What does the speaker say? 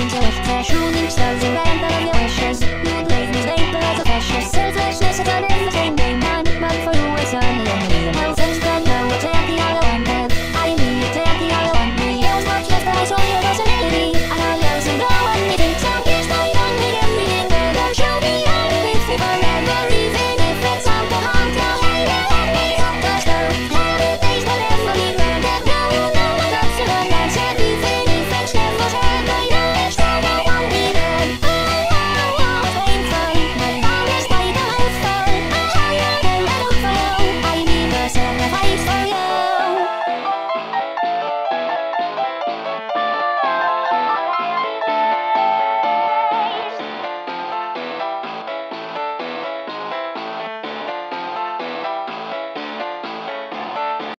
angel of passion himself the land